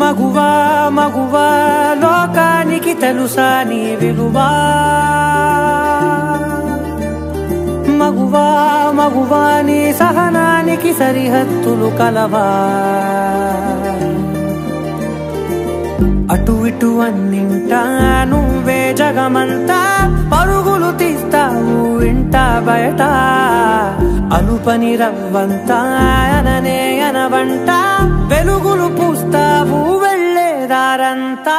మగువా మగువా లోకానికి తెలుసా నీ విలువా మగువా మగువా నీ సహనానికి సరిహద్దులు కలవా అటు ఇటు అన్నింటా నువ్వే జగమంతా. పరుగులు తీస్తావు ఇంట బయట. అలుపని రవ్వంతా అననే అనవంట. వెలుగులు పూస్తావు వెళ్ళేదారంతా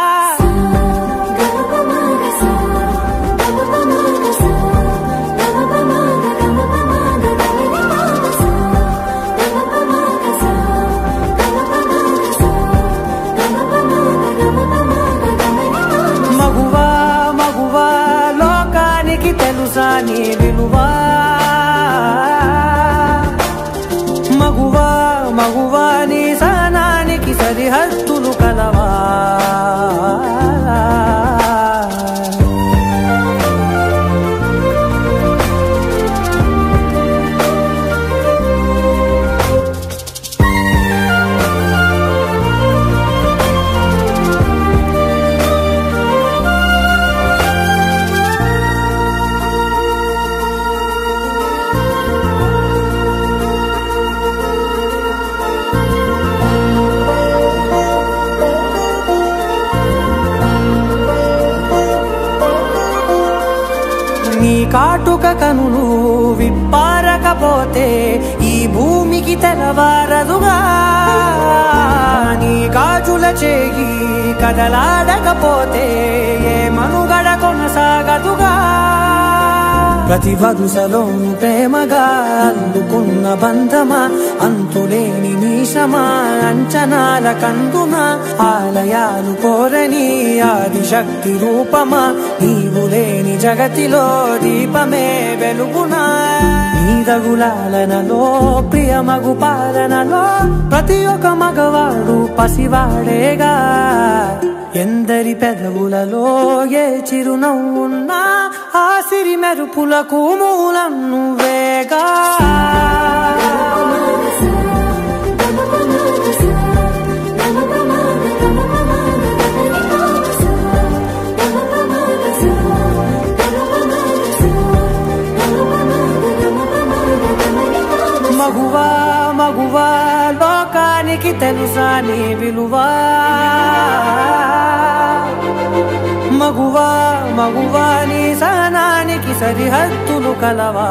తెలుసా నీ కాటుక కనులు విప్పారకపోతే ఈ భూమికి తెలవారదుగా నీ గాజుల చేయి కదలాడకపోతే ఏ మనుగడ కొనసాగదుగా. ప్రతి వరుసలోను ప్రేమగా అందుకున్న బంధమా? అంతు నీశమా అంచనాల కందున ఆలయాలు కోరని ఆదిశక్తి రూపమా నీవు లేని జగతిలో దీపమే వెలుగునా. నీదగులాలనలో ప్రియమగు పాలనలో ప్రతి ఒక్క మగవాడు పసివాడేగా. ఎందరి పెదవులలో ఏ చిరునవ్వున్నా ఆ సిరి మెరుపులకు మూలం నువ్వేగా లోకానికి తెలుసా నీ విలువా? మగువా మగువా నీ సహనానికి సరిహద్దులు కలవా?